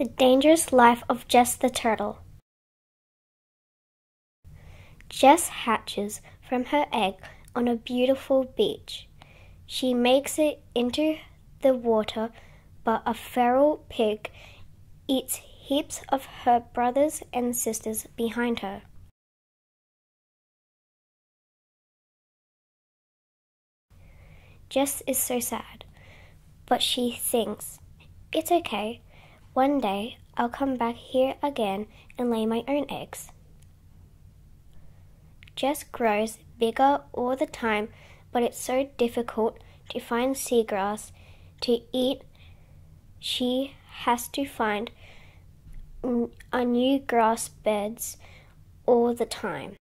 The Dangerous Life of Jess the Turtle. Jess hatches from her egg on a beautiful beach. She makes it into the water, but a feral pig eats heaps of her brothers and sisters behind her. Jess is so sad, but she thinks, it's okay. One day I'll come back here again and lay my own eggs. Jess grows bigger all the time, but it's so difficult to find seagrass to eat. She has to find a new grass beds all the time.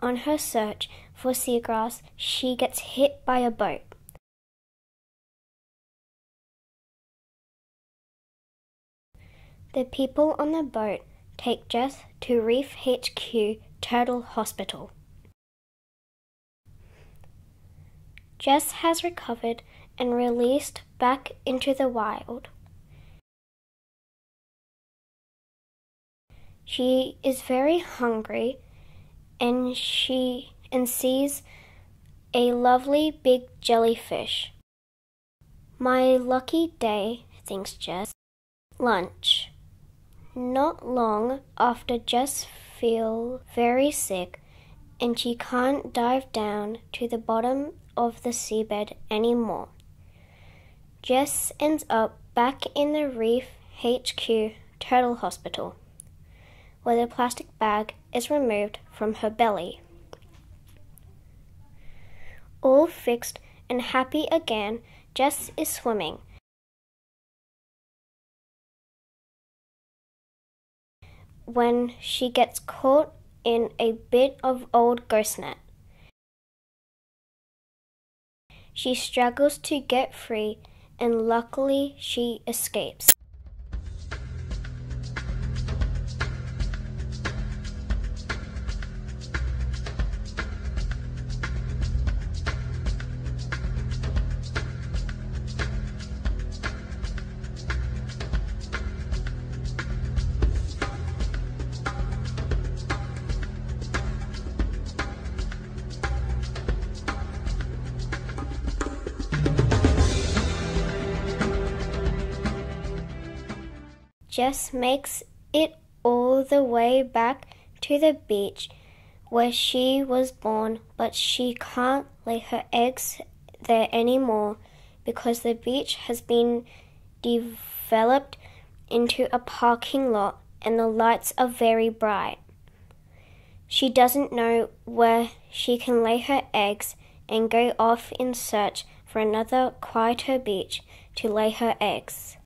On her search for seagrass, she gets hit by a boat. The people on the boat take Jess to Reef HQ Turtle Hospital. Jess has recovered and released back into the wild. She is very hungry and she and sees a lovely big jellyfish. My lucky day, thinks Jess. Lunch. Not long after Jess feels very sick and she can't dive down to the bottom of the seabed anymore. Jess ends up back in the Reef HQ Turtle Hospital where the plastic bag is removed from her belly. All fixed and happy again, Jess is swimming. When she gets caught in a bit of old ghost net. She struggles to get free and luckily she escapes. Jess makes it all the way back to the beach where she was born, but she can't lay her eggs there anymore because the beach has been developed into a parking lot and the lights are very bright. She doesn't know where she can lay her eggs and go off in search for another quieter beach to lay her eggs.